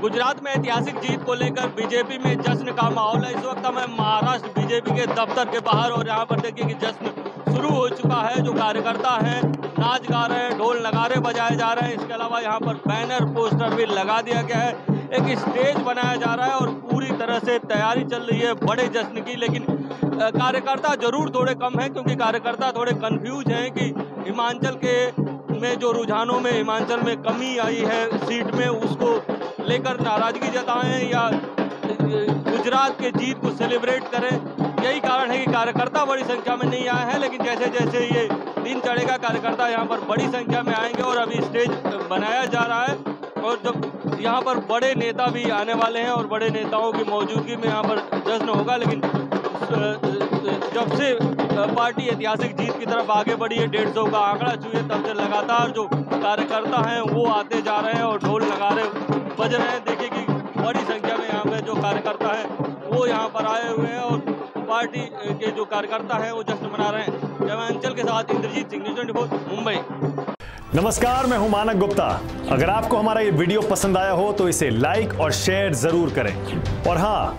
गुजरात में ऐतिहासिक जीत को लेकर बीजेपी में जश्न का माहौल है। इस वक्त हमें महाराष्ट्र बीजेपी के दफ्तर के बाहर और यहाँ पर देखिए कि जश्न शुरू हो चुका है। जो कार्यकर्ता है नाच गा रहे हैं, ढोल नगारे बजाए जा रहे हैं। इसके अलावा यहाँ पर बैनर, पोस्टर भी लगा दिया गया है। एक स्टेज बनाया जा रहा है और पूरी तरह से तैयारी चल रही है बड़े जश्न की। लेकिन कार्यकर्ता ज़रूर थोड़े कम हैं क्योंकि कार्यकर्ता थोड़े कंफ्यूज हैं कि हिमाचल के में जो रुझानों में, हिमाचल में कमी आई है, सीट में उसको लेकर नाराज़गी जताएँ या गुजरात के जीत को सेलिब्रेट करें। यही कारण है कि कार्यकर्ता बड़ी संख्या में नहीं आए हैं, लेकिन जैसे जैसे ये दिन चढ़ेगा, कार्यकर्ता यहाँ पर बड़ी संख्या में आएँगे और अभी स्टेज बनाया जा रहा है। और जब यहाँ पर बड़े नेता भी आने वाले हैं और बड़े नेताओं की मौजूदगी में यहाँ पर जश्न होगा, लेकिन जब से पार्टी ऐतिहासिक जीत की तरफ़ आगे बढ़ी है, डेढ़ सौ का आंकड़ा छुए, तब से लगातार जो कार्यकर्ता हैं, वो आते जा रहे हैं और ढोल नगारे बज रहे हैं। देखिए कि बड़ी संख्या में यहाँ पे जो कार्यकर्ता हैं, वो यहाँ पर आए हुए हैं और पार्टी के जो कार्यकर्ता हैं, वो जश्न मना रहे हैं। जमांचल के साथ इंद्रजीत सिंह, न्यूज़ ट्वेंटी मुंबई। नमस्कार, मैं हूँ मानक गुप्ता। अगर आपको हमारा ये वीडियो पसंद आया हो तो इसे लाइक और शेयर ज़रूर करें। और हाँ